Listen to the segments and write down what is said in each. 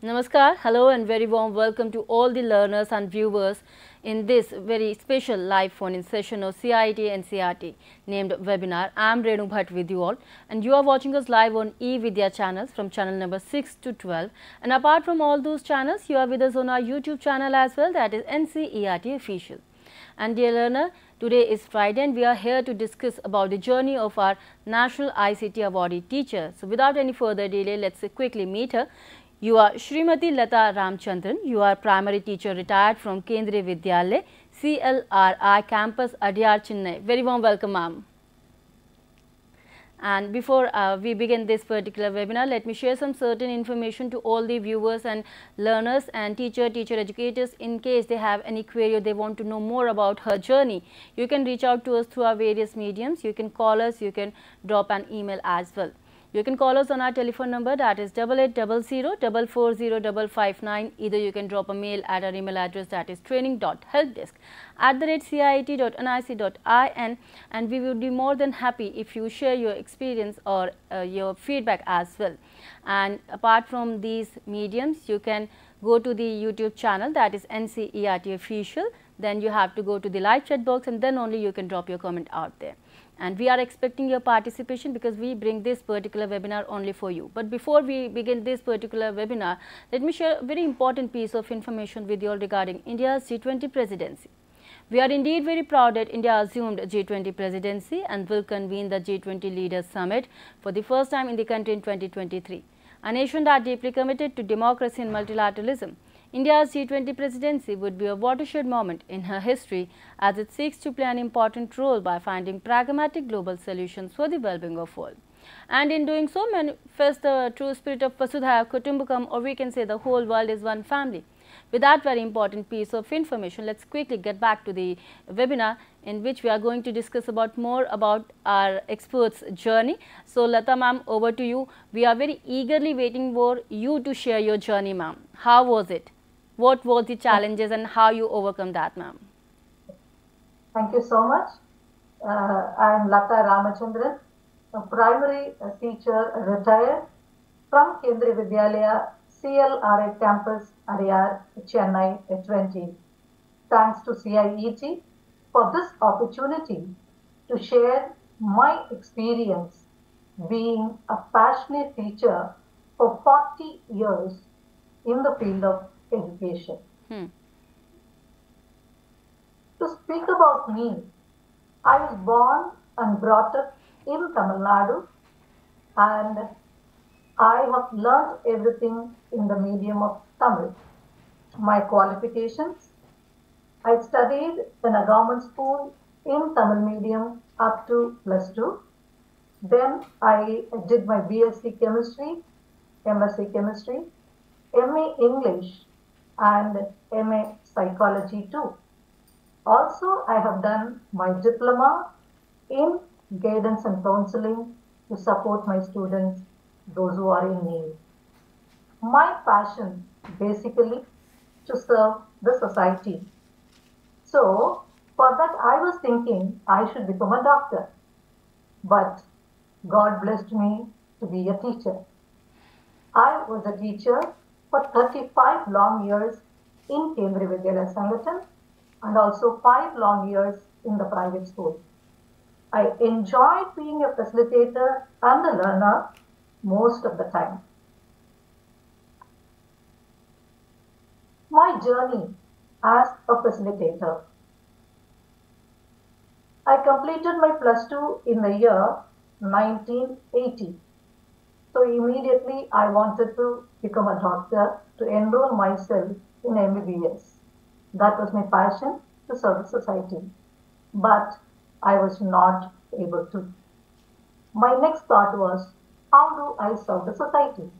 Namaskar, hello and very warm welcome to all the learners and viewers in this very special live phone-in session of CIET and CRT named webinar. I am Renu Bhatt with you all and you are watching us live on eVidya channels from channel number 6 to 12 and apart from all those channels you are with us on our YouTube channel as well that is NCERT official. And dear learner, today is Friday and we are here to discuss about the journey of our National ICT Awardee teacher. So without any further delay, let's quickly meet her. You are Srimati Lata Ramchandran. You are primary teacher retired from Kendriya Vidyalaya, CLRI campus Adyar Chennai. Very warm welcome ma'am. And before uh, we begin this particular webinar, let me share some certain information to all the viewers and learners and teacher, teacher educators in case they have any query or they want to know more about her journey. You can reach out to us through our various mediums. You can call us, you can drop an email as well. You can call us on our telephone number that is 8800 Either you can drop a mail at our email address that is training.helpdesk at the rate ciet.nic.in and we would be more than happy if you share your experience or uh, your feedback as well. And apart from these mediums, you can go to the YouTube channel that is NCERT official. Then you have to go to the live chat box and then only you can drop your comment out there and we are expecting your participation because we bring this particular webinar only for you. But before we begin this particular webinar, let me share a very important piece of information with you all regarding India's G20 presidency. We are indeed very proud that India assumed G20 presidency and will convene the G20 Leaders Summit for the first time in the country in 2023. A nation that deeply committed to democracy and multilateralism India's G20 presidency would be a watershed moment in her history as it seeks to play an important role by finding pragmatic global solutions for the well-being of all. And in doing so manifest the true spirit of Vasudhaiva Kutumbakam or we can say the whole world is one family. With that very important piece of information, let's quickly get back to the webinar in which we are going to discuss about more about our experts journey. So Lata ma'am over to you. We are very eagerly waiting for you to share your journey ma'am. How was it? What were the challenges and how you overcome that, ma'am? Thank you so much. Uh, I am Lata Ramachandran, a primary teacher retired from Kendriya Vidyalaya CLRI campus, Adyar, Chennai, 20. Thanks to CIET for this opportunity to share my experience being a passionate teacher for 40 years in the field of education. Hmm. To speak about me, I was born and brought up in Tamil Nadu and I have learned everything in the medium of Tamil. My qualifications, I studied in a government school in Tamil medium up to plus 2. Then I did my BSc chemistry, MSc chemistry, MA English and MA Psychology too. Also, I have done my diploma in guidance and counseling to support my students, those who are in need. My passion basically to serve the society. So, for that I was thinking I should become a doctor. But God blessed me to be a teacher. I was a teacher for 35 long years in Kendriya Vidyalaya Sangathan and also 5 long years in the private school. I enjoyed being a facilitator and a learner most of the time. My journey as a facilitator. I completed my plus 2 in the year 1980 so immediately I wanted to become a doctor to enroll myself in MBBS. That was my passion to serve society. But I was not able to. My next thought was, how do I serve the society?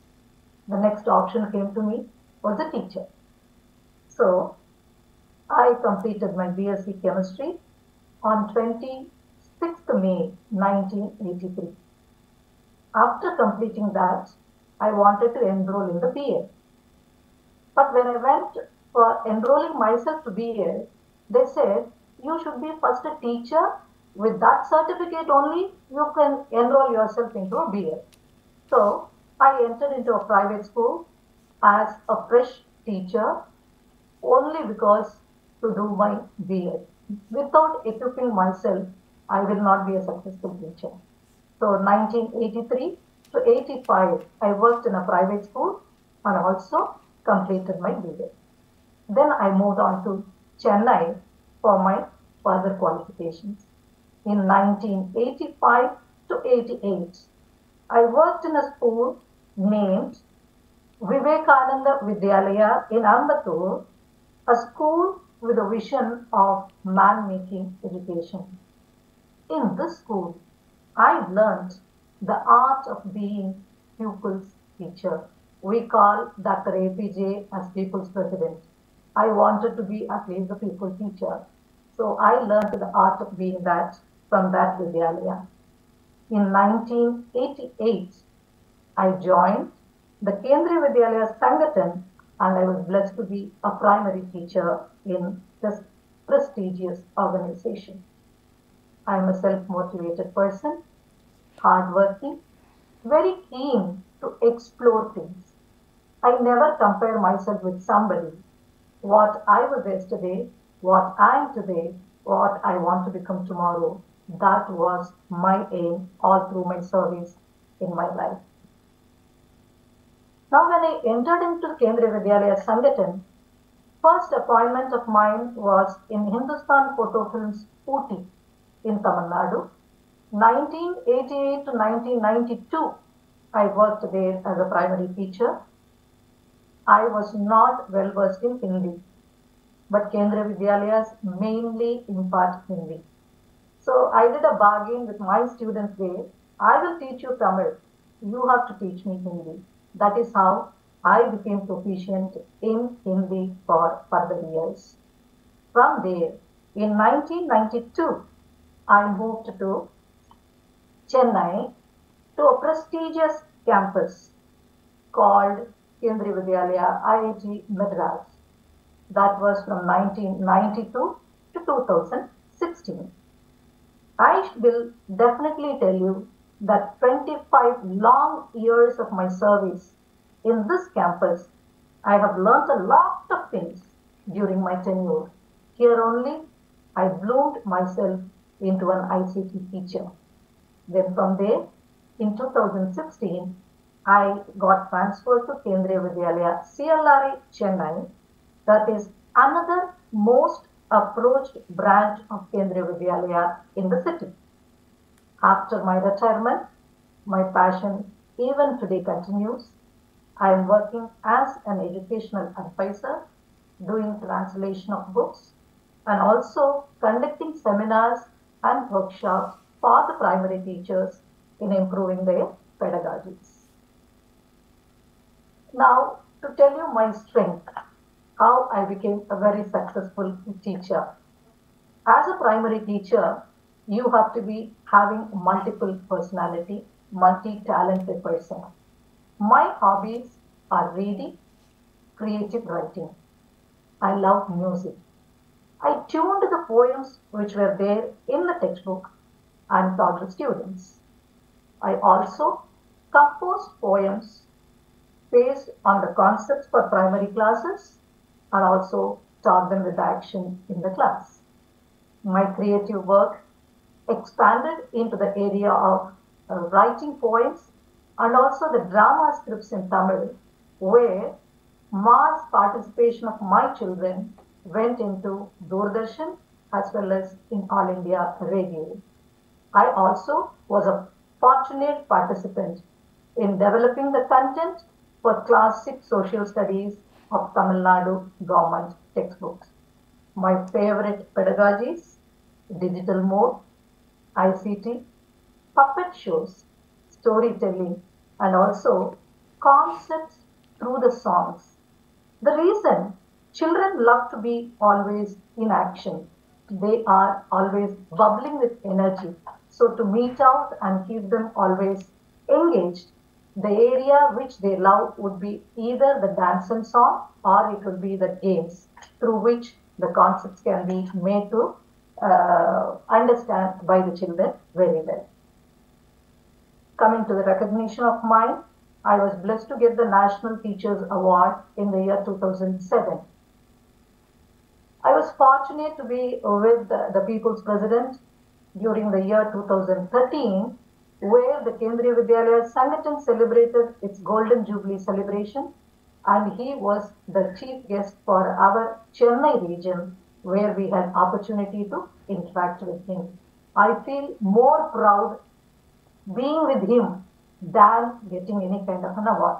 The next option came to me was a teacher. So I completed my BSc chemistry on 26th May 1983. After completing that, I wanted to enroll in the BA. But when I went for enrolling myself to BA, they said, you should be first a teacher. With that certificate only, you can enroll yourself into a BA. So I entered into a private school as a fresh teacher only because to do my BA. Without equipping myself, I will not be a successful teacher. So 1983 to 85, I worked in a private school and also completed my BA. Then I moved on to Chennai for my further qualifications. In 1985 to 88, I worked in a school named Vivekananda Vidyalaya in Ambattur, a school with a vision of man-making education. In this school, I learned the art of being pupils teacher. We call Dr. APJ as people's president. I wanted to be at least a people teacher. So I learned the art of being that from that Vidyalaya. In 1988, I joined the Kendriya Vidyalaya Sangathan and I was blessed to be a primary teacher in this prestigious organization. I am a self-motivated person, hardworking, very keen to explore things. I never compare myself with somebody. What I was yesterday, what I am today, what I want to become tomorrow, that was my aim all through my service in my life. Now, when I entered into Kendriya Vidyalaya Sangathan, first appointment of mine was in Hindustan Photo Films Ooty in Tamil Nadu. 1988 to 1992, I worked there as a primary teacher. I was not well versed in Hindi, but Kendriya Vidyalayas mainly impart Hindi. So I did a bargain with my students there. I will teach you Tamil. You have to teach me Hindi. That is how I became proficient in Hindi for further years. From there, in 1992, I moved to Chennai to a prestigious campus called Kendriya Vidyalaya IIT Madras. That was from 1992 to 2016. I will definitely tell you that 25 long years of my service in this campus, I have learnt a lot of things during my tenure. Here only, I bloomed myself into an ICT teacher. Then from there, in 2016, I got transferred to Kendriya Vidyalaya CLRI Chennai. That is another most approached branch of Kendriya Vidyalaya in the city. After my retirement, my passion even today continues. I am working as an educational advisor, doing translation of books, and also conducting seminars and workshops for the primary teachers in improving their pedagogies. Now, to tell you my strength, how I became a very successful teacher. As a primary teacher, you have to be having multiple personality, multi-talented person. My hobbies are reading, creative writing. I love music. I tuned the poems which were there in the textbook and taught the students. I also composed poems based on the concepts for primary classes and also taught them with action in the class. My creative work expanded into the area of uh, writing poems and also the drama scripts in Tamil, where mass participation of my children went into Doordarshan as well as in All India Radio. I also was a fortunate participant in developing the content for classic social studies of Tamil Nadu government textbooks. My favorite pedagogies, digital mode, ICT, puppet shows, storytelling, and also concepts through the songs. The reason children love to be always in action, they are always bubbling with energy. So to meet out and keep them always engaged, the area which they love would be either the dance and song or it would be the games through which the concepts can be made to uh, understand by the children very well. Coming to the recognition of mine, I was blessed to get the National Teachers Award in the year 2007. I was fortunate to be with the, the People's President during the year 2013, where the Kendriya Vidyalaya Sangathan celebrated its Golden Jubilee celebration, and he was the chief guest for our Chennai region, where we had opportunity to interact with him. I feel more proud being with him than getting any kind of an award.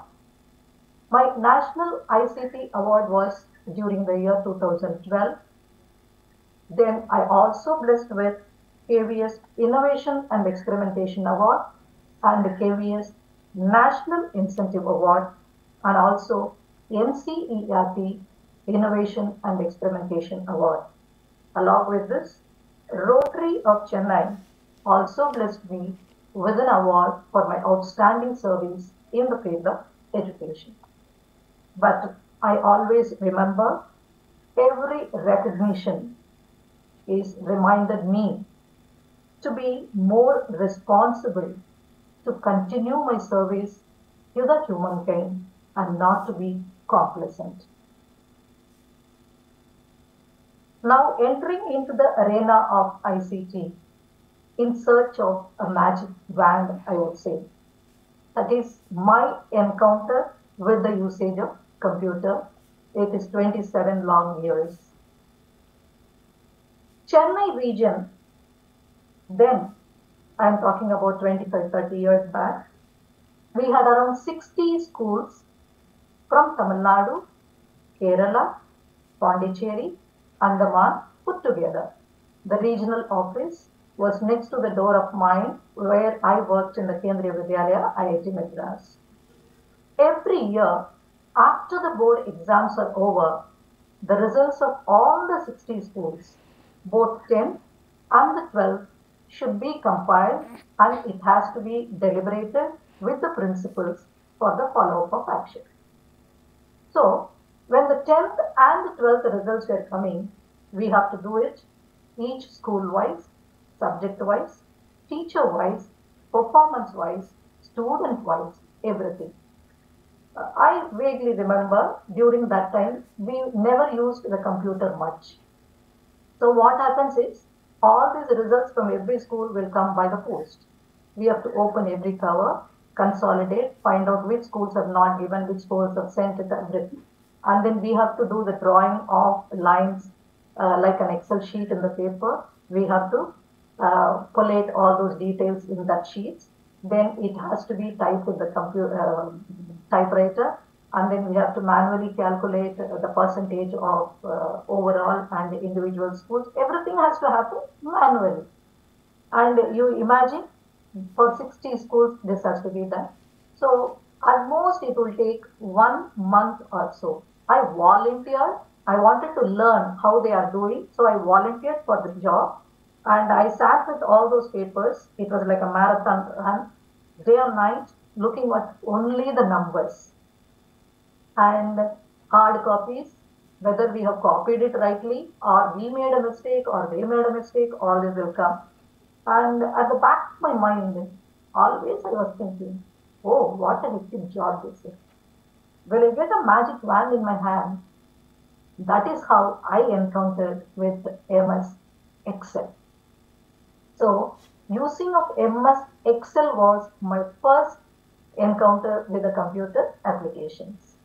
My National ICT Award was during the year 2012. Then I also blessed with KVS Innovation and Experimentation Award and KVS National Incentive Award and also NCERT Innovation and Experimentation Award. Along with this, Rotary of Chennai also blessed me with an award for my outstanding service in the field of education. But I always remember every recognition is reminded me to be more responsible to continue my service to the humankind and not to be complacent. Now entering into the arena of ICT in search of a magic wand, I would say. That is my encounter with the usage of computer. It is 27 long years. Chennai region, then I'm talking about 25, 30 years back, we had around 60 schools from Tamil Nadu, Kerala, Pondicherry, Andaman put together. The regional office was next to the door of mine where I worked in the Kendriya Vidyalaya, IIT Madras. Every year, after the board exams are over, the results of all the 60 schools, both 10th and the 12th, should be compiled and it has to be deliberated with the principals for the follow-up of action. So, when the 10th and the 12th results were coming, we have to do it each school-wise, subject-wise, teacher-wise, performance-wise, student-wise, everything. I vaguely remember during that time, we never used the computer much. So what happens is, all these results from every school will come by the post. We have to open every cover, consolidate, find out which schools have not given, which schools have sent it. And then we have to do the drawing of lines uh, like an Excel sheet in the paper. We have to uh, collate all those details in that sheet. Then it has to be typed in the computer uh, typewriter, and then we have to manually calculate the percentage of uh, overall and the individual schools. Everything has to happen manually. And you imagine for 60 schools, this has to be done. So at most it will take one month or so. I volunteered. I wanted to learn how they are doing. So I volunteered for the job and I sat with all those papers. It was like a marathon run, day or night, looking at only the numbers and hard copies, whether we have copied it rightly or we made a mistake or they made a mistake, all this will come. And at the back of my mind, always I was thinking, oh, what a hectic job this is. When I get a magic wand in my hand, that is how I encountered with MS Excel. So using of MS Excel was my first encounter with the computer applications.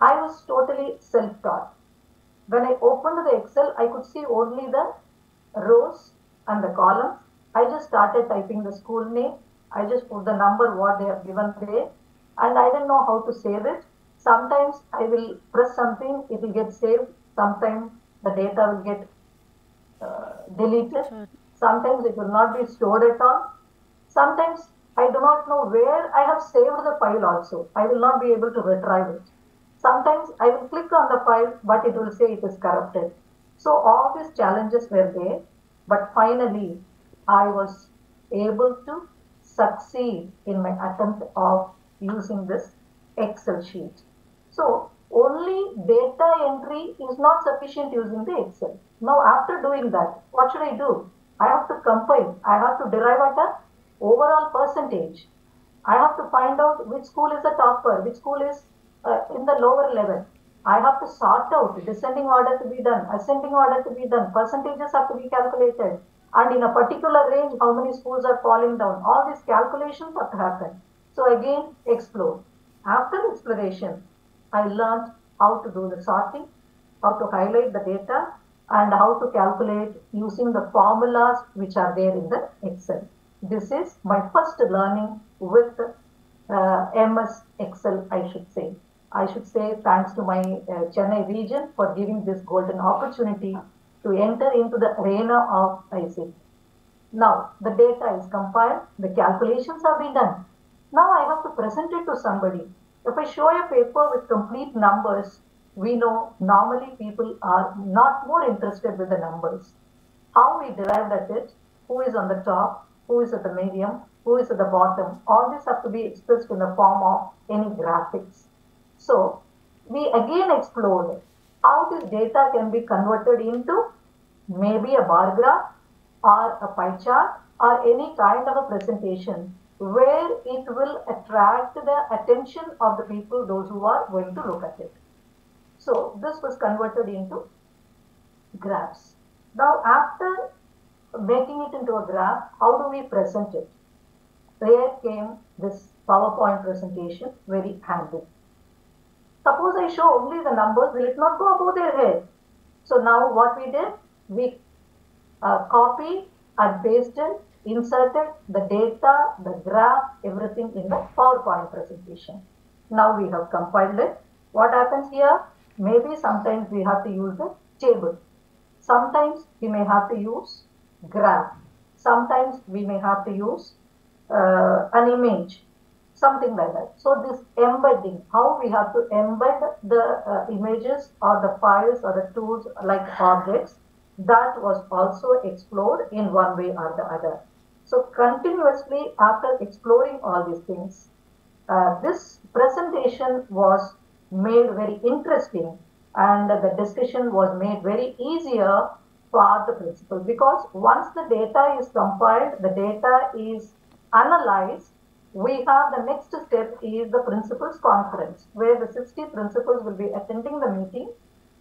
I was totally self-taught. When I opened the Excel, I could see only the rows and the columns. I just started typing the school name. I just put the number what they have given there and I didn't know how to save it. Sometimes I will press something, it will get saved. Sometimes the data will get uh, deleted. Sometimes it will not be stored at all. Sometimes I do not know where I have saved the file also. I will not be able to retrieve it. Sometimes I will click on the file, but it will say it is corrupted. So all these challenges were there, but finally I was able to succeed in my attempt of using this Excel sheet. So only data entry is not sufficient using the Excel. Now after doing that, what should I do? I have to compile. I have to derive at a overall percentage. I have to find out which school is the topper, which school is uh, in the lower level. I have to sort out descending order to be done, ascending order to be done, percentages have to be calculated, and in a particular range, how many schools are falling down. All these calculations have to happen. So again, explore. After exploration, I learned how to do the sorting, how to highlight the data, and how to calculate using the formulas which are there in the Excel. This is my first learning with uh, MS Excel, I should say. I should say thanks to my uh, Chennai region for giving this golden opportunity to enter into the arena of ICT. Now, the data is compiled, the calculations have been done. Now I have to present it to somebody. If I show a paper with complete numbers, we know normally people are not more interested with the numbers. How we derive at it, who is on the top, who is at the medium, who is at the bottom, all this have to be expressed in the form of any graphics. So we again explored how this data can be converted into maybe a bar graph or a pie chart or any kind of a presentation where it will attract the attention of the people, those who are going to look at it. So this was converted into graphs. Now after making it into a graph, how do we present it? There came this PowerPoint presentation very handy. Suppose I show only the numbers, will it not go above their head? So now what we did, we uh, copied and pasted, inserted the data, the graph, everything in the PowerPoint presentation. Now we have compiled it. What happens here? Maybe sometimes we have to use the table. Sometimes we may have to use graph. Sometimes we may have to use uh, an image, something like that. So this embedding, how we have to embed the uh, images or the files or the tools like objects, that was also explored in one way or the other. So continuously after exploring all these things, uh, this presentation was made very interesting and the discussion was made very easier for the principal because once the data is compiled, the data is analyzed, we have the next step is the principals conference where the 60 principals will be attending the meeting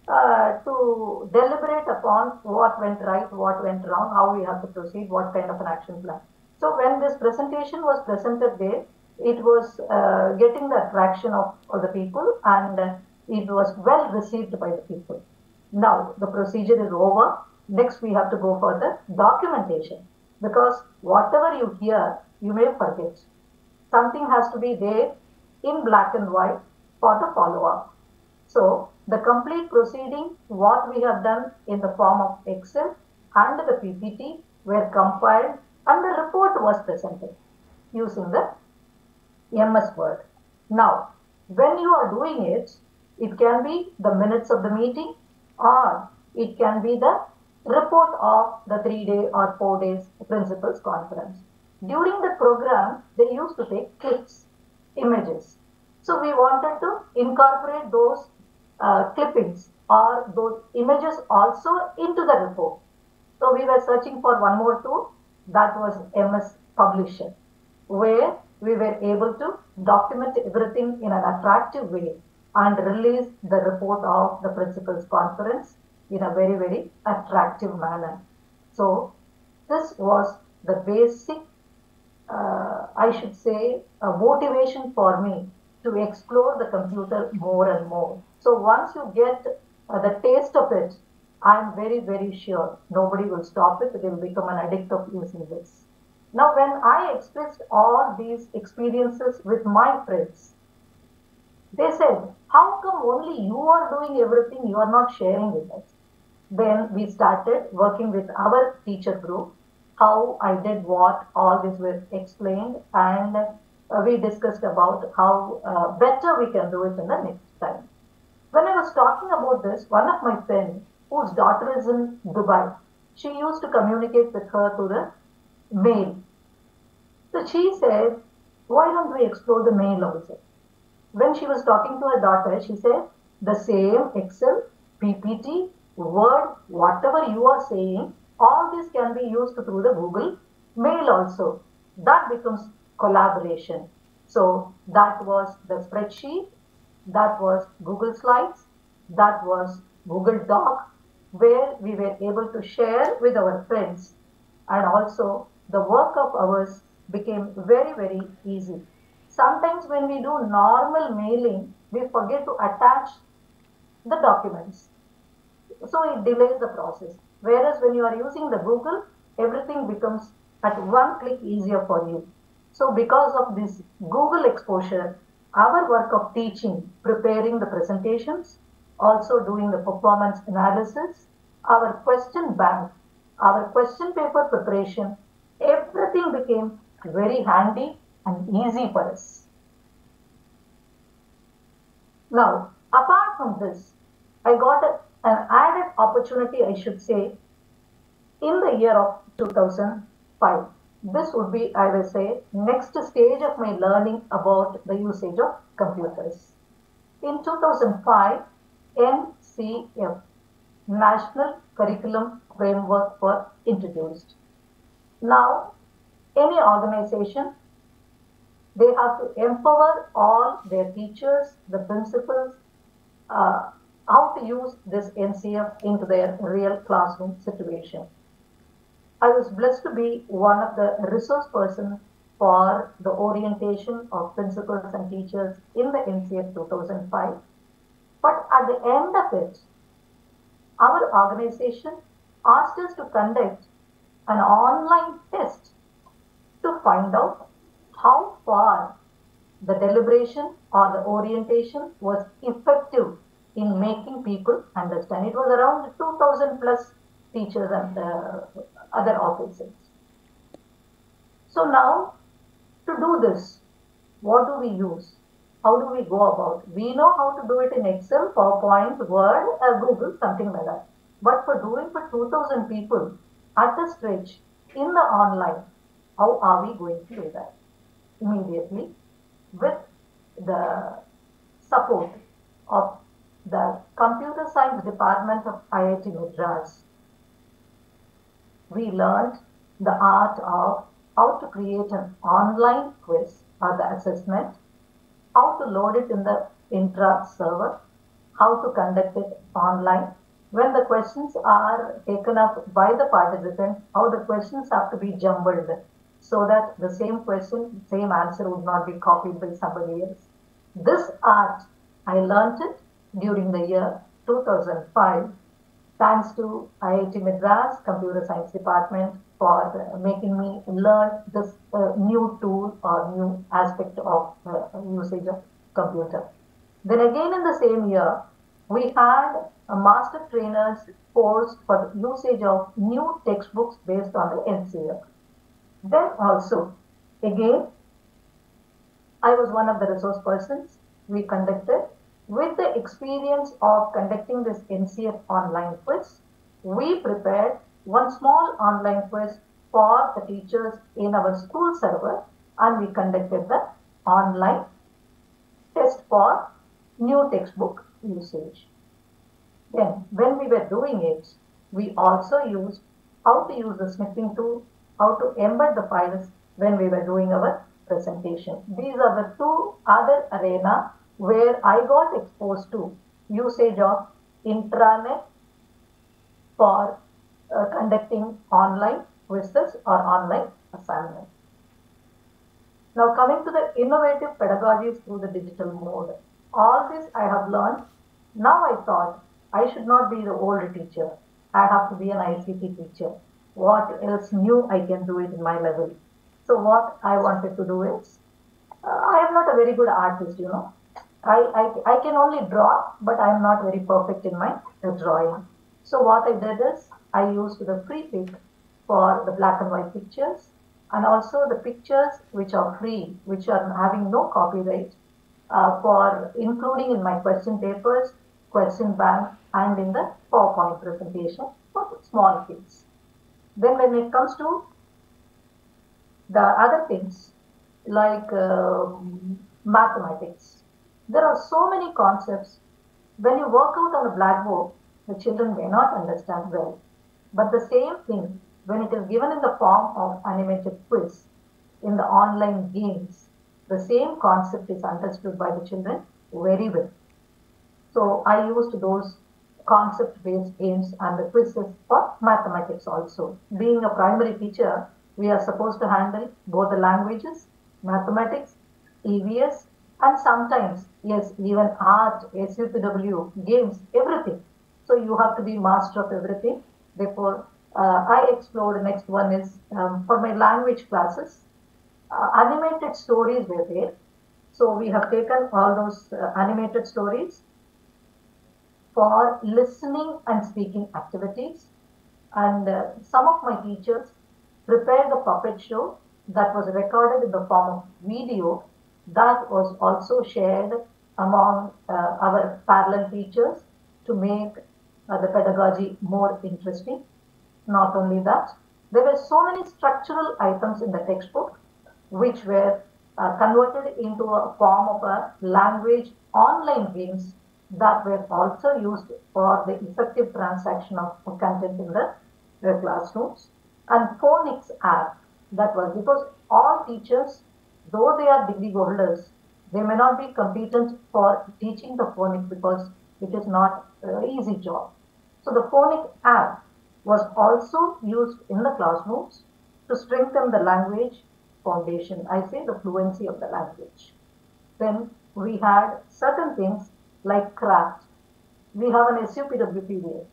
uh, to deliberate upon what went right, what went wrong, how we have to proceed, what kind of an action plan. So when this presentation was presented there, it was uh, getting the attraction of, of the people and uh, it was well received by the people. Now the procedure is over. Next we have to go for the documentation because whatever you hear, you may forget. Something has to be there in black and white for the follow-up. So the complete proceeding, what we have done in the form of Excel and the PPT were compiled and the report was presented using the MS Word. Now, when you are doing it, it can be the minutes of the meeting or it can be the report of the three day or four days principals conference. During the program, they used to take clips, images. So we wanted to incorporate those uh, clippings or those images also into the report. So we were searching for one more tool that was MS Publisher, where we were able to document everything in an attractive way and release the report of the principals conference in a very, very attractive manner. So this was the basic, uh, I should say, a motivation for me to explore the computer more and more. So once you get uh, the taste of it, I'm very, very sure nobody will stop it. They will become an addict of using this. Now, when I expressed all these experiences with my friends, they said, How come only you are doing everything, you are not sharing with us? Then we started working with our teacher group, how I did what, all this was explained, and uh, we discussed about how uh, better we can do it in the next time. When I was talking about this, one of my friends, whose daughter is in Dubai, she used to communicate with her through the mail. So she said, why don't we explore the mail also? When she was talking to her daughter, she said, the same Excel, PPT, Word, whatever you are saying, all this can be used through the Google mail also. That becomes collaboration. So that was the spreadsheet, that was Google Slides, that was Google Doc, where we were able to share with our friends and also the work of ours became very, very easy. Sometimes when we do normal mailing, we forget to attach the documents. So it delays the process. Whereas when you are using the Google, everything becomes at one click easier for you. So because of this Google exposure, our work of teaching, preparing the presentations, also doing the performance analysis, our question bank, our question paper preparation, everything became very handy and easy for us. Now, apart from this, I got a, an added opportunity, I should say, in the year of 2005. This would be, I will say, next stage of my learning about the usage of computers. In 2005, NCF, National Curriculum Framework, were introduced. Now, any organization, they have to empower all their teachers, the principals, uh, how to use this NCF into their real classroom situation. I was blessed to be one of the resource persons for the orientation of principals and teachers in the NCF 2005. But at the end of it, our organization asked us to conduct an online test to find out how far the deliberation or the orientation was effective in making people understand. It was around 2000 plus teachers and uh, other officers. So now to do this, what do we use? How do we go about? We know how to do it in Excel, PowerPoint, Word, uh, Google, something like that. But for doing for 2000 people at the stretch in the online, how are we going to do that? Immediately with the support of the computer science department of IIT Madras, we learned the art of how to create an online quiz or the assessment, how to load it in the intra server, how to conduct it online. When the questions are taken up by the participant, how the questions have to be jumbled so that the same question, same answer would not be copied by somebody else. This art, I learnt it during the year 2005 thanks to IIT Madras Computer Science Department for making me learn this uh, new tool or new aspect of uh, usage of computer. Then again in the same year, we had a master trainer's course for the usage of new textbooks based on the NCF. Then also, again, I was one of the resource persons we conducted with the experience of conducting this NCF online quiz, we prepared one small online quiz for the teachers in our school server and we conducted the online test for new textbook usage. Then when we were doing it, we also used how to use the snipping tool, how to embed the files when we were doing our presentation. These are the two other arena where I got exposed to usage of intranet for uh, conducting online quizzes or online assignments. Now coming to the innovative pedagogies through the digital mode. All this I have learned. Now I thought I should not be the old teacher. I have to be an ICT teacher. What else new I can do it in my level. So what I wanted to do is, uh, I am not a very good artist, you know. I, I, I can only draw, but I am not very perfect in my drawing. So what I did is I used the Freepik for the black and white pictures and also the pictures which are free, which are having no copyright uh, for including in my question papers, question bank and in the PowerPoint presentation for small kids. Then when it comes to the other things like uh, mathematics, there are so many concepts. When you work out on a blackboard, the children may not understand well. But the same thing, when it is given in the form of animated quiz, in the online games, the same concept is understood by the children very well. So I used those concept-based games and the quizzes for mathematics also. Being a primary teacher, we are supposed to handle both the languages, mathematics, EVS, and sometimes, yes, even art, SUPW, games, everything. So you have to be master of everything. Therefore, uh, I explored. The next one is um, for my language classes. Uh, animated stories were there. So we have taken all those uh, animated stories for listening and speaking activities. And uh, some of my teachers prepared a puppet show that was recorded in the form of video that was also shared among uh, our parallel teachers to make uh, the pedagogy more interesting. Not only that, there were so many structural items in the textbook which were uh, converted into a form of a language online games that were also used for the effective transaction of content in the, the classrooms. And phonics app that was because all teachers, though they are degree holders, they may not be competent for teaching the phonics because it is not an easy job. So the phonic app was also used in the classrooms to strengthen the language foundation. I say the fluency of the language. Then we had certain things like craft. We have an SUPW period.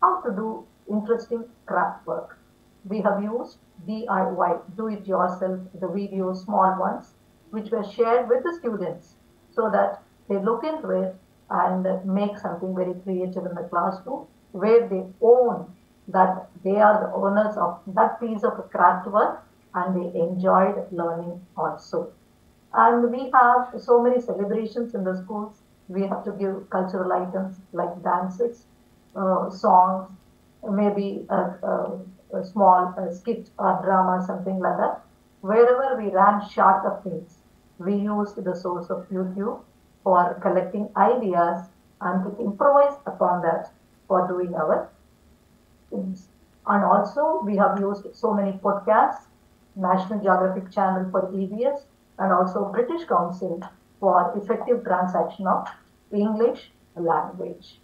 How to do interesting craft work. We have used DIY, do it yourself, the videos, small ones, which were shared with the students so that they look into it and make something very creative in the classroom where they own that they are the owners of that piece of craft work and they enjoyed learning also. And we have so many celebrations in the schools. We have to give cultural items like dances, uh, songs, maybe a, a, a small a skit or drama, something like that. Wherever we ran short of things, we used the source of YouTube for collecting ideas and to improvise upon that for doing our things. And also, we have used so many podcasts, National Geographic Channel for EVS, and also British Council for effective transaction of English language.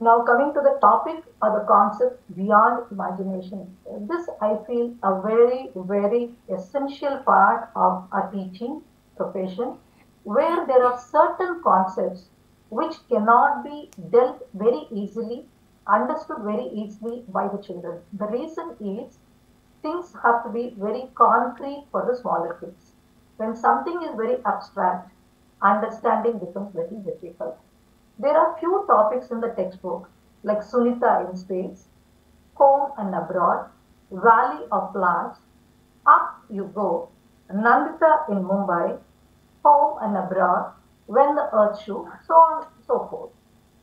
Now coming to the topic or the concept beyond imagination. This I feel a very, very essential part of a teaching profession where there are certain concepts which cannot be dealt very easily, understood very easily by the children. The reason is things have to be very concrete for the smaller kids. When something is very abstract, understanding becomes very difficult. There are few topics in the textbook like Sunita in space, home and abroad, valley of plants, up you go, Nandita in Mumbai, home and abroad, when the earth shook, so on and so forth.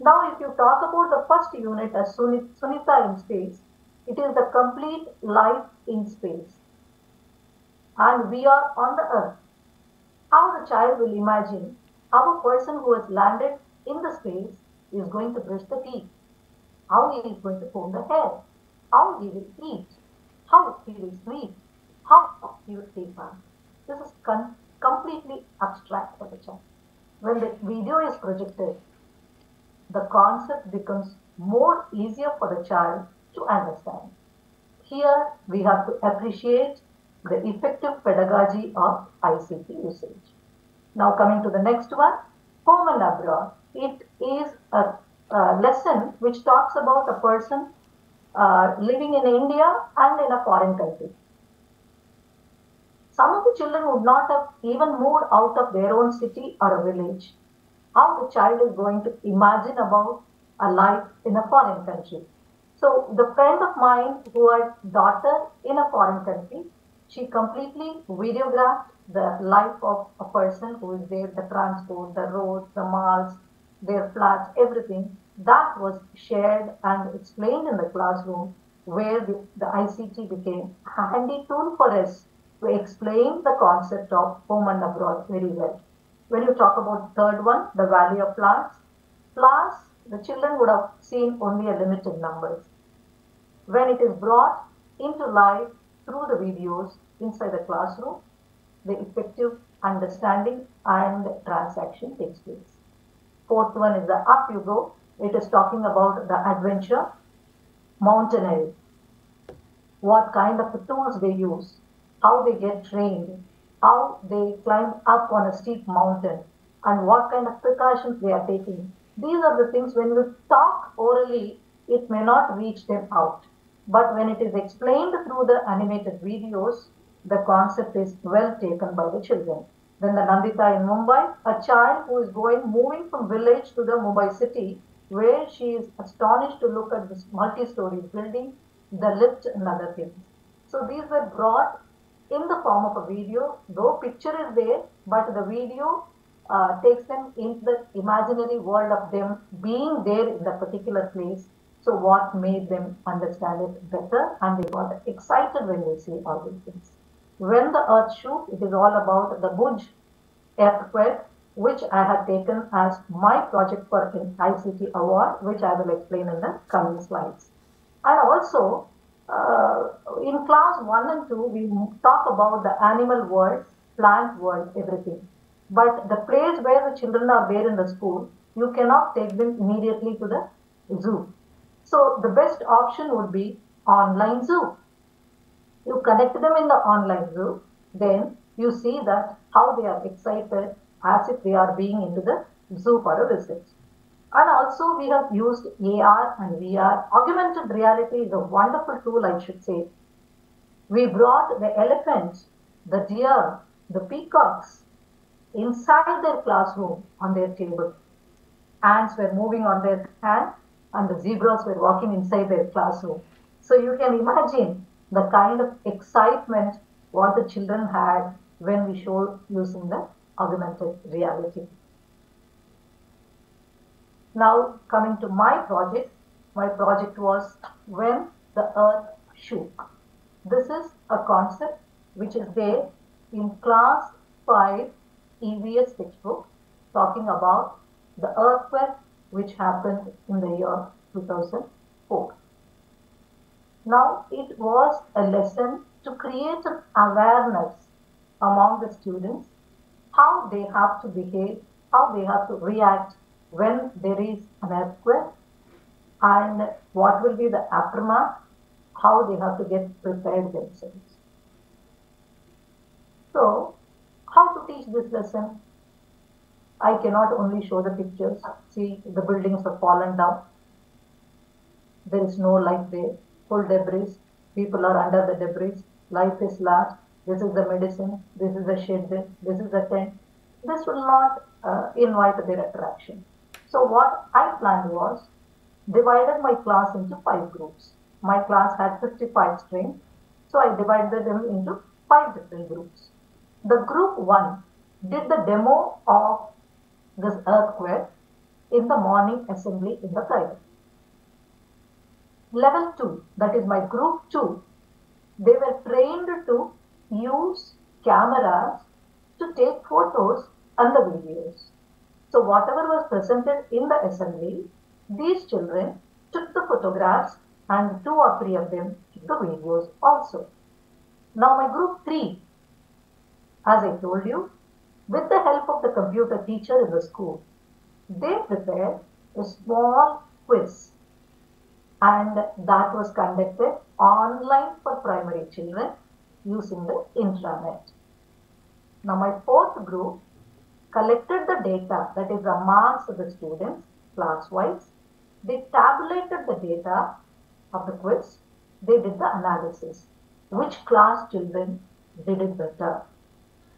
Now, if you talk about the first unit as Sunita in space, it is the complete life in space. And we are on the earth. How the child will imagine how a person who has landed in the space is going to brush the teeth, how he is going to comb the hair, how he will eat, how he will sleep, how he will take bath. This is completely abstract for the child. When the video is projected, the concept becomes more easier for the child to understand. Here we have to appreciate the effective pedagogy of ICT usage. Now coming to the next one, home and abroad. It is a, a lesson which talks about a person uh, living in India and in a foreign country. Some of the children would not have even moved out of their own city or a village. How the child is going to imagine about a life in a foreign country. So the friend of mine who had daughter in a foreign country, she completely videographed the life of a person who is there, the transport, the roads, the malls, their flats, everything. That was shared and explained in the classroom where the, the ICT became a handy tool for us to explain the concept of home and abroad very well. When you talk about the third one, the value of plants, plants the children would have seen only a limited numbers. When it is brought into life through the videos inside the classroom, the effective understanding and transaction takes place. Fourth one is the up you go. It is talking about the adventure, mountaineering, what kind of tools they use, how they get trained, how they climb up on a steep mountain, and what kind of precautions they are taking. These are the things when we talk orally, it may not reach them out. But when it is explained through the animated videos, the concept is well taken by the children. Then the Nandita in Mumbai, a child who is going, moving from village to the Mumbai city, where she is astonished to look at this multi-story building, the lift and other things. So these were brought in the form of a video, though picture is there, but the video uh, takes them into the imaginary world of them being there in the particular place. So what made them understand it better and they got excited when they see all these things. When the earth shook, it is all about the Bhuj earthquake, which I have taken as my project for an ICT award, which I will explain in the coming slides. And also, uh, in class 1 and 2, we talk about the animal world, plant world, everything. But the place where the children are there in the school, you cannot take them immediately to the zoo. So the best option would be online zoo. You connect them in the online zoo, then you see that how they are excited as if they are being into the zoo for a visit. And also we have used AR and VR. Augmented reality is a wonderful tool, I should say. We brought the elephants, the deer, the peacocks inside their classroom on their table. Ants were moving on their hand and the zebras were walking inside their classroom. So you can imagine the kind of excitement what the children had when we showed using the augmented reality. Now coming to my project, my project was when the earth shook. This is a concept which is there in class 5 EVS textbook talking about the earthquake which happened in the year 2004. Now it was a lesson to create an awareness among the students how they have to behave, how they have to react when there is an earthquake and what will be the aftermath, how they have to get prepared themselves. So, how to teach this lesson? I cannot only show the pictures. See, the buildings have fallen down. There is no light there. Full debris. People are under the debris. Life is lost. This is the medicine. This is the shed. This is the tent. This will not uh, invite their attraction. So what I planned was divided my class into five groups. My class had 55 streams. So I divided them into five different groups. The group one did the demo of this earthquake in the morning assembly in the private. Level 2, that is my group 2, they were trained to use cameras to take photos and the videos. So whatever was presented in the assembly, these children took the photographs and two or three of them took the videos also. Now my group 3, as I told you, with the help of the computer teacher in the school, they prepared a small quiz and that was conducted online for primary children using the intranet. Now my fourth group collected the data that is of the students class-wise. They tabulated the data of the quiz. They did the analysis. Which class children did it better?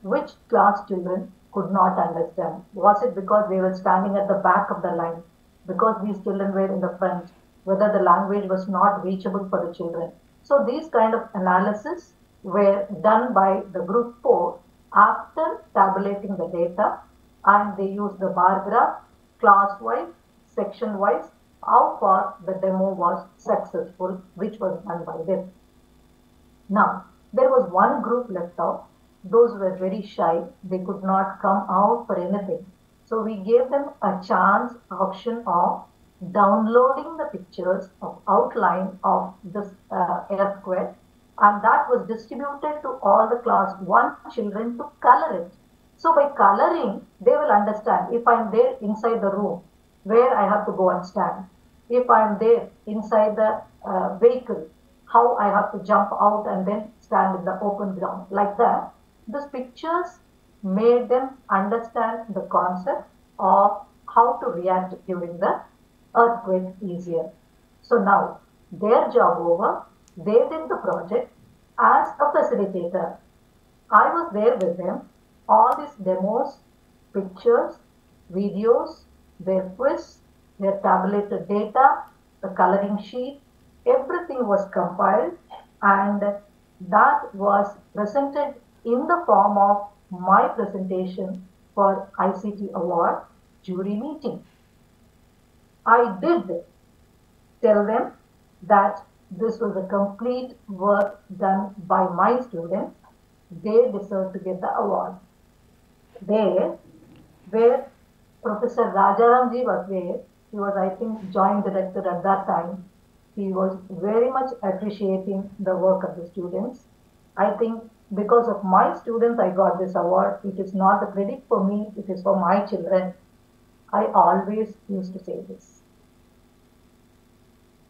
Which class children could not understand? Was it because they were standing at the back of the line? Because these children were in the front? Whether the language was not reachable for the children? So these kind of analysis were done by the group 4 after tabulating the data and they used the bar graph class wise, section wise, how far the demo was successful, which was done by them. Now, there was one group left out. Those were very shy. They could not come out for anything. So we gave them a chance option of downloading the pictures of outline of this uh, earthquake and that was distributed to all the class 1 children to color it. So by coloring, they will understand if I'm there inside the room, where I have to go and stand. If I'm there inside the uh, vehicle, how I have to jump out and then stand in the open ground. Like that, these pictures made them understand the concept of how to react during the earthquake easier. So now their job over, they did the project as a facilitator. I was there with them, all these demos, pictures, videos, their quiz, their tabulated data, the coloring sheet, everything was compiled and that was presented in the form of my presentation for ICT award jury meeting. I did tell them that this was a complete work done by my students. They deserve to get the award. There, where Professor Rajaramji was there, he was, I think, joint director at that time. He was very much appreciating the work of the students. I think because of my students, I got this award. It is not a credit for me, it is for my children. I always used to say this.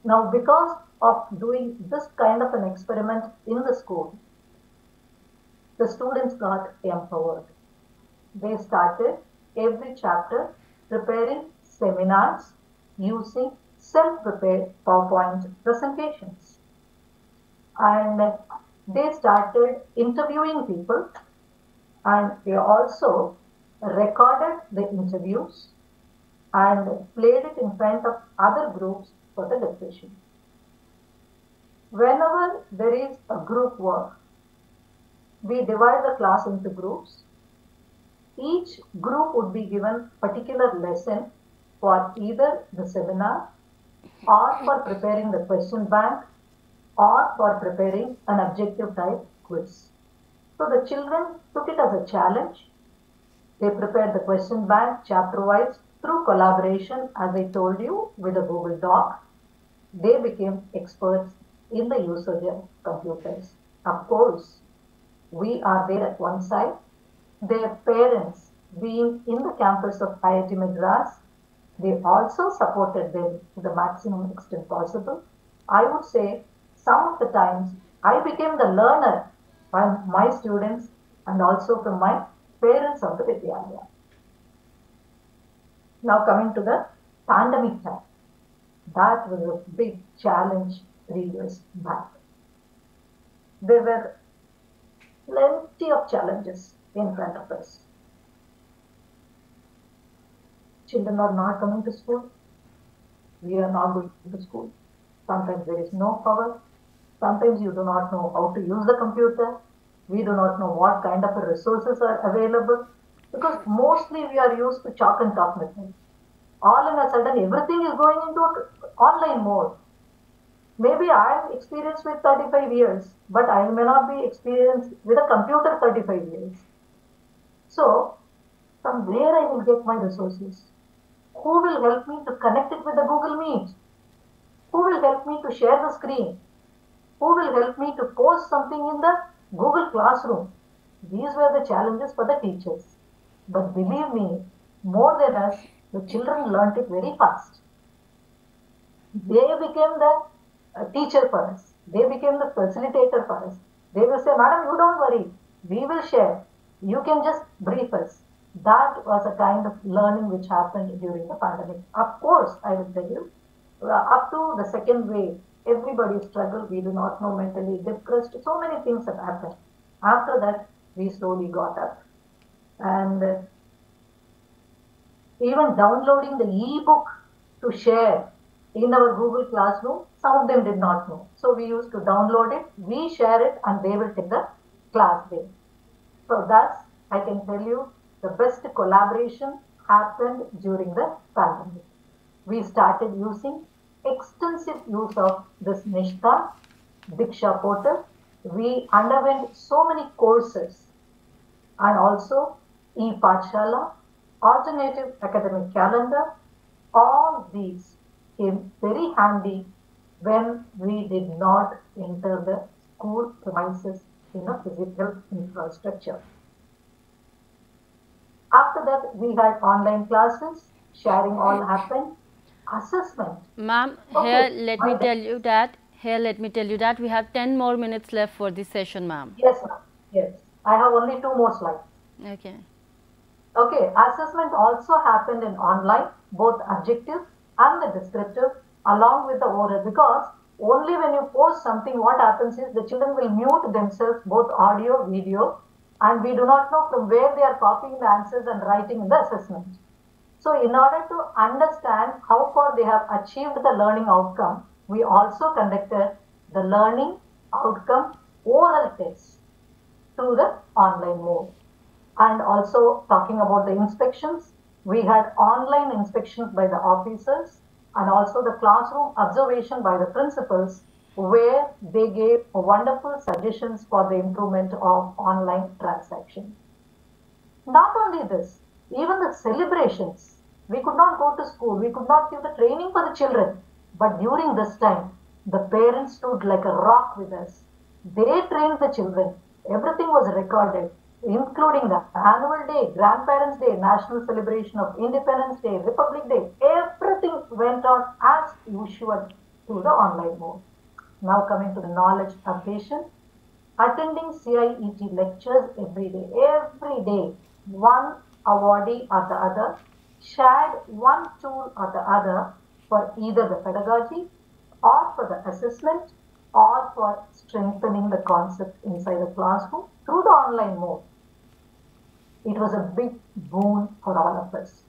Now, because of doing this kind of an experiment in the school, the students got empowered. They started every chapter preparing seminars using self-prepared PowerPoint presentations. And they started interviewing people and they also recorded the interviews and played it in front of other groups for the discussion. Whenever there is a group work, we divide the class into groups. Each group would be given particular lesson for either the seminar or for preparing the question bank or for preparing an objective type quiz. So the children took it as a challenge. They prepared the question bank chapter wise through collaboration, as I told you, with a Google Doc. They became experts in the usage of their computers. Of course, we are there at one side. Their parents, being in the campus of IIT Madras, they also supported them to the maximum extent possible. I would say some of the times I became the learner by my students and also from my parents of the Vidyalaya. Now coming to the pandemic time. That was a big challenge three years back. There were plenty of challenges in front of us. Children are not coming to school. We are not going to school. Sometimes there is no power. Sometimes you do not know how to use the computer. We do not know what kind of resources are available because mostly we are used to chalk and talk method. All in a sudden, everything is going into online mode. Maybe I am experienced with 35 years, but I may not be experienced with a computer 35 years. So, from where I will get my resources? Who will help me to connect it with the Google Meet? Who will help me to share the screen? Who will help me to post something in the Google Classroom? These were the challenges for the teachers. But believe me, more than us, the children learnt it very fast. They became the uh, teacher for us. They became the facilitator for us. They will say, Madam, you don't worry. We will share. You can just brief us. That was a kind of learning which happened during the pandemic. Of course, I will tell you, uh, up to the second wave, everybody struggled. We do not know mentally depressed. So many things have happened. After that, we slowly got up. And uh, even downloading the e-book to share in our Google Classroom, some of them did not know. So we used to download it, we share it, and they will take the class there. So thus, I can tell you, the best collaboration happened during the pandemic. We started using extensive use of this NISHTHA, Diksha portal. We underwent so many courses and also e-Pathshala, alternative academic calendar. All these came very handy when we did not enter the school premises in a physical infrastructure. After that, we had online classes, sharing all happened, assessment. Ma'am, Okay, here let me tell you that, here let me tell you that we have 10 more minutes left for this session, ma'am. Yes, ma'am. Yes. I have only two more slides. Okay. Okay, assessment also happened in online, both adjective and the descriptive, along with the oral, because only when you post something, what happens is the children will mute themselves, both audio, video, and we do not know from where they are copying the answers and writing in the assessment. So, in order to understand how far they have achieved the learning outcome, we also conducted the learning outcome oral test through the online mode. And also talking about the inspections, we had online inspections by the officers and also the classroom observation by the principals where they gave wonderful suggestions for the improvement of online transaction. Not only this, even the celebrations. We could not go to school, we could not give the training for the children. But during this time, the parents stood like a rock with us. They trained the children. Everything was recorded, including the annual day, grandparents' day, national celebration of Independence Day, Republic Day. Everything went on as usual through the online mode. Now coming to the knowledge updation attending CIET lectures every day. Every day, one awardee or the other shared one tool or the other for either the pedagogy or for the assessment or for strengthening the concept inside the classroom through the online mode. It was a big boon for all of us.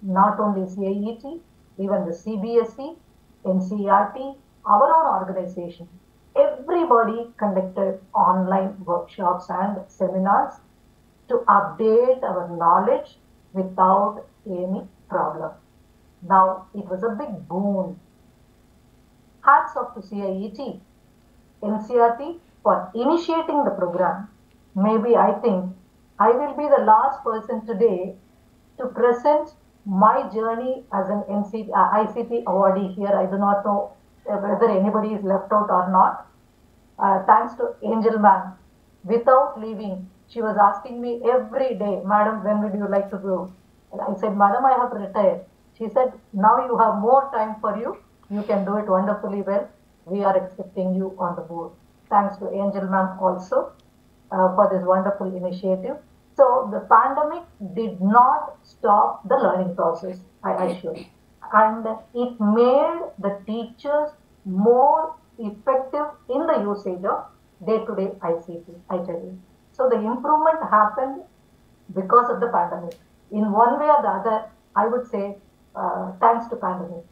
Not only CIET, even the CBSE, NCERT, our own organization, everybody conducted online workshops and seminars to update our knowledge without any problem. Now it was a big boon. Hats off to CIET, NCERT for initiating the program. Maybe I think I will be the last person today to present my journey as an NC, uh, ICT awardee here. I do not know whether anybody is left out or not. Uh, thanks to Angel Ma'am. Without leaving, she was asking me every day, Madam, when would you like to go? And I said, Madam, I have retired. She said, Now you have more time for you. You can do it wonderfully well. We are expecting you on the board. Thanks to Angel Ma'am also uh, for this wonderful initiative. So the pandemic did not stop the learning process, I assure you. And it made the teachers more effective in the usage of day-to-day ICT, I tell you. So the improvement happened because of the pandemic. In one way or the other, I would say, uh, thanks to pandemic.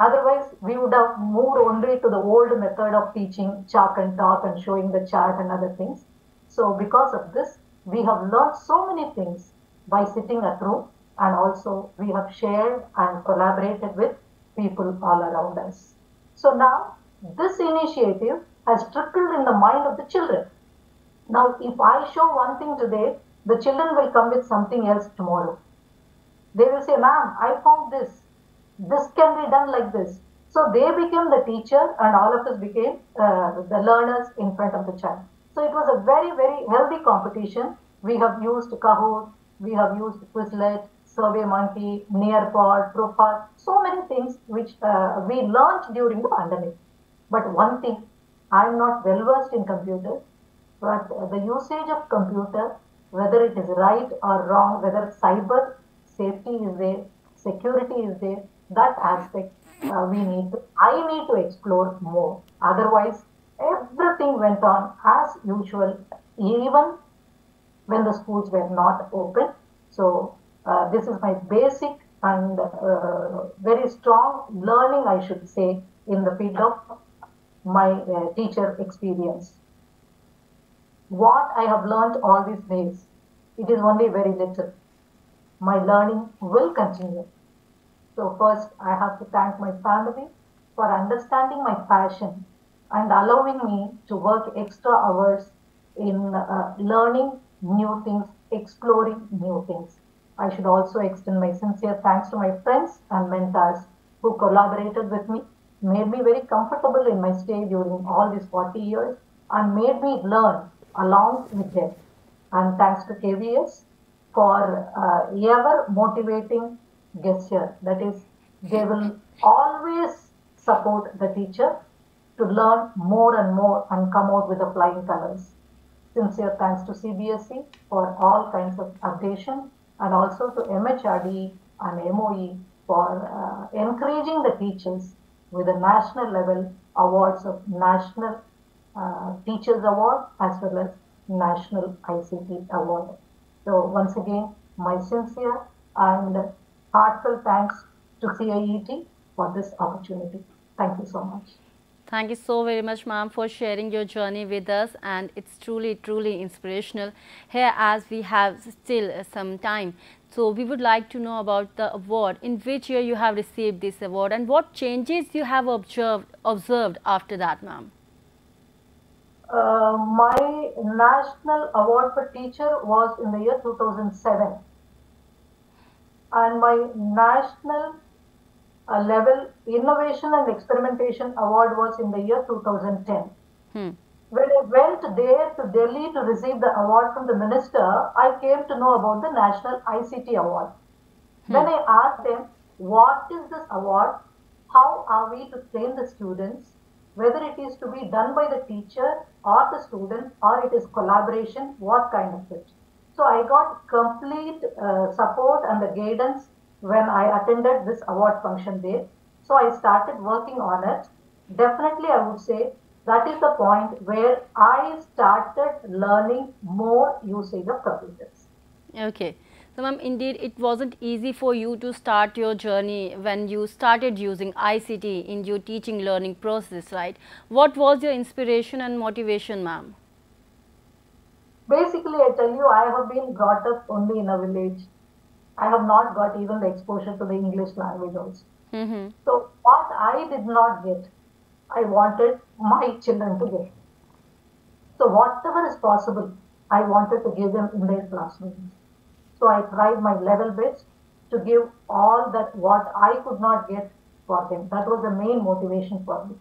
Otherwise, we would have moved only to the old method of teaching chalk and talk and showing the chart and other things. So because of this, we have learned so many things by sitting at room and also we have shared and collaborated with people all around us. So now this initiative has trickled in the mind of the children. Now, if I show one thing today, the children will come with something else tomorrow. They will say, Ma'am, I found this. This can be done like this. So they became the teacher, and all of us became uh, the learners in front of the child. So it was a very, very healthy competition. We have used Kahoot, we have used Quizlet, SurveyMonkey, Nearpod, Profile, so many things which uh, we learned during the pandemic. But one thing, I am not well versed in computers, but the usage of computer, whether it is right or wrong, whether cyber safety is there, security is there, that aspect uh, we need to, I need to explore more. Otherwise, everything went on as usual, even when the schools were not open. So uh, this is my basic and uh, very strong learning, I should say, in the field of my uh, teacher experience. What I have learned all these days, it is only very little. My learning will continue. So first, I have to thank my family for understanding my passion and allowing me to work extra hours in uh, learning new things, exploring new things. I should also extend my sincere thanks to my friends and mentors who collaborated with me, made me very comfortable in my stay during all these 40 years, and made me learn along with them. And thanks to KVS for uh, ever motivating gesture. That is, they will always support the teacher to learn more and more and come out with the flying colors. Sincere thanks to CBSE for all kinds of updation and also to MHRD and MOE for uh, encouraging the teachers with the national level awards of National uh, Teachers Award as well as National ICT Award. So once again, my sincere and heartfelt thanks to CIET for this opportunity. Thank you so much. Thank you so very much, ma'am, for sharing your journey with us, and it's truly, truly inspirational. Here, as we have still some time, so we would like to know about the award. In which year you have received this award, and what changes you have observed observed after that, ma'am? Uh, my national award for teacher was in the year 2007 and my national uh, level innovation and experimentation award was in the year 2010 Hmm. when i went there to delhi to receive the award from the minister i came to know about the national ict award. Then i asked them what is this award? How are we to train the students? Whether it is to be done by the teacher or the student or it is collaboration, what kind of it. So I got complete uh, support and the guidance when I attended this award function there. So I started working on it. Definitely, I would say that is the point where I started learning more usage of computers. Okay. So, ma'am, indeed, it wasn't easy for you to start your journey when you started using ICT in your teaching learning process, right? What was your inspiration and motivation, ma'am? Basically, I tell you, I have been brought up only in a village. I have not got even the exposure to the English language also. Mm-hmm. So, what I did not get, I wanted my children to get. So, whatever is possible, I wanted to give them in their classrooms. So, I tried my level best to give all that what I could not get for them. That was the main motivation for me.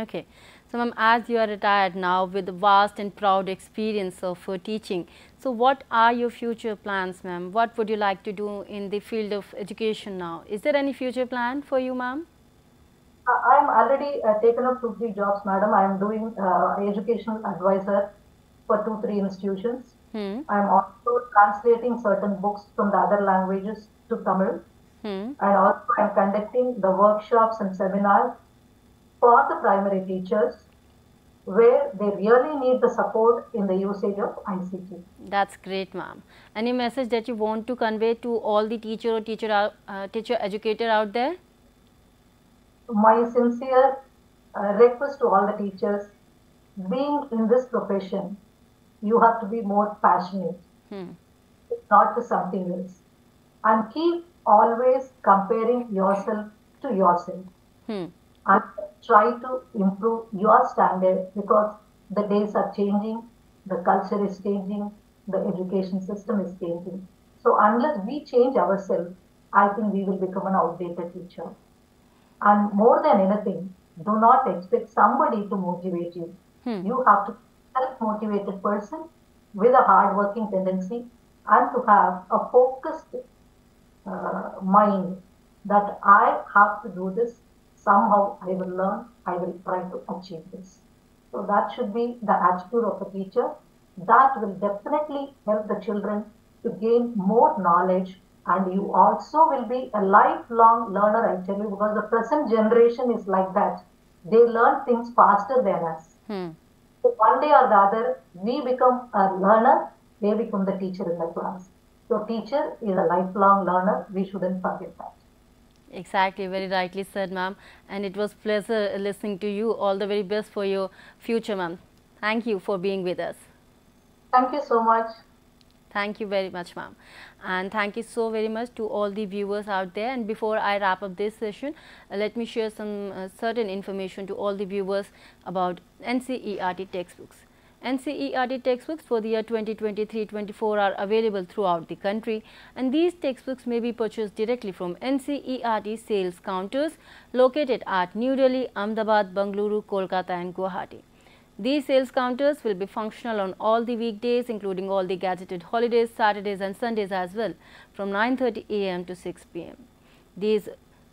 Okay. So, ma'am, as you are retired now with a vast and proud experience of uh, teaching, so what are your future plans, ma'am? What would you like to do in the field of education now? Is there any future plan for you, ma'am? I am already uh, taken up two, three jobs, madam. I am doing uh, educational advisor for two, three institutions. Hmm. I am also translating certain books from the other languages to Tamil. Hmm. and also I'm conducting the workshops and seminars for the primary teachers where they really need the support in the usage of ICT. That's great, ma'am. Any message that you want to convey to all the teacher or teacher, out- uh, teacher educator out there? My sincere uh, request to all the teachers, being in this profession, you have to be more passionate, Hmm. not to something else. And keep always comparing yourself to yourself. Hmm. and try to improve your standard because the days are changing, the culture is changing, the education system is changing. So unless we change ourselves, I think we will become an outdated teacher. And more than anything, do not expect somebody to motivate you. Hmm. You have to self-motivated person with a hard-working tendency and to have a focused uh, mind that I have to do this. Somehow I will learn, I will try to achieve this. So that should be the attitude of a teacher. That will definitely help the children to gain more knowledge and you also will be a lifelong learner, I tell you, because the present generation is like that. They learn things faster than us. Hmm. So one day or the other, we become a learner, they become the teacher in the class. So teacher is a lifelong learner. We shouldn't forget that. Exactly, very rightly said, ma'am. And it was pleasure listening to you. All the very best for your future, ma'am. Thank you for being with us. Thank you so much. Thank you very much, ma'am. And thank you so very much to all the viewers out there. And before I wrap up this session, uh, let me share some uh, certain information to all the viewers about NCERT textbooks. NCERT textbooks for the year 2023-24 are available throughout the country and these textbooks may be purchased directly from NCERT sales counters located at New Delhi, Ahmedabad, Bangalore, Kolkata and Guwahati. These sales counters will be functional on all the weekdays including all the gazetted holidays, Saturdays and Sundays as well from 9.30 am to 6 pm. These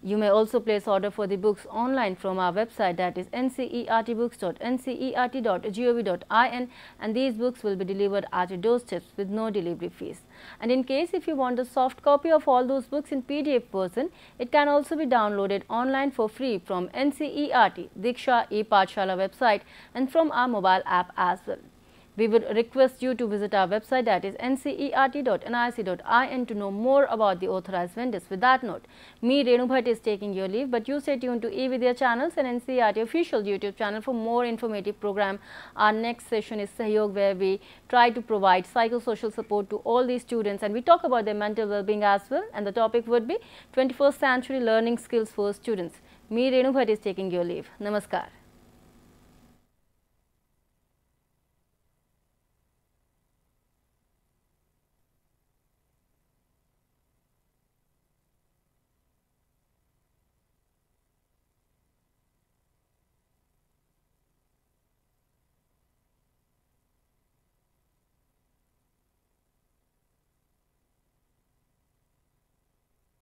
you may also place order for the books online from our website that is ncertbooks.ncert.gov.in and these books will be delivered at your doorsteps with no delivery fees. And in case if you want a soft copy of all those books in PDF version, it can also be downloaded online for free from NCERT Diksha e-Pathshala website and from our mobile app as well. We would request you to visit our website that is ncert.nic.in to know more about the authorized vendors. With that note, me Renu Bhatt is taking your leave, but you stay tuned to eVidya channels and NCERT official YouTube channel for more informative program. Our next session is Sahyog where we try to provide psychosocial support to all these students and we talk about their mental well-being as well and the topic would be 21st century learning skills for students. Me Renu Bhatt is taking your leave. Namaskar.